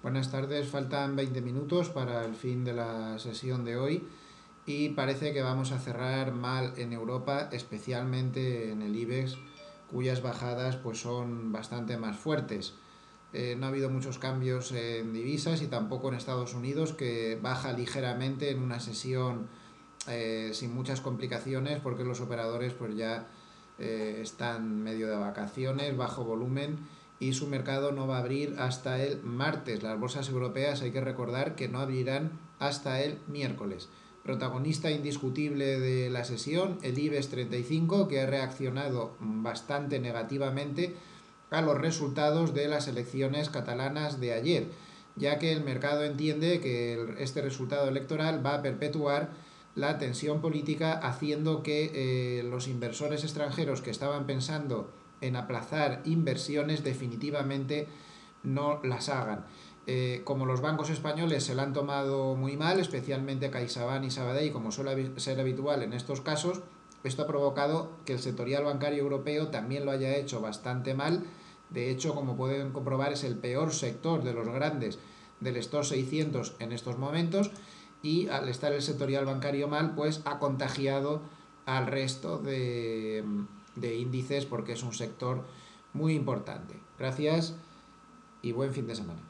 Buenas tardes, faltan 20 minutos para el fin de la sesión de hoy y parece que vamos a cerrar mal en Europa, especialmente en el IBEX, cuyas bajadas pues son bastante más fuertes. Eh, no ha habido muchos cambios en divisas y tampoco en Estados Unidos, que baja ligeramente en una sesión eh, sin muchas complicaciones porque los operadores pues ya eh, están medio de vacaciones, bajo volumen y su mercado no va a abrir hasta el martes. Las bolsas europeas hay que recordar que no abrirán hasta el miércoles. Protagonista indiscutible de la sesión, el IBEX 35, que ha reaccionado bastante negativamente a los resultados de las elecciones catalanas de ayer, ya que el mercado entiende que este resultado electoral va a perpetuar la tensión política haciendo que eh, los inversores extranjeros que estaban pensando en aplazar inversiones definitivamente no las hagan. Eh, como los bancos españoles se la han tomado muy mal, especialmente CaixaBank y Sabadell, como suele ser habitual en estos casos, esto ha provocado que el sectorial bancario europeo también lo haya hecho bastante mal. De hecho, como pueden comprobar, es el peor sector de los grandes del Store 600 en estos momentos y al estar el sectorial bancario mal, pues ha contagiado al resto de, de índices porque es un sector muy importante. Gracias y buen fin de semana.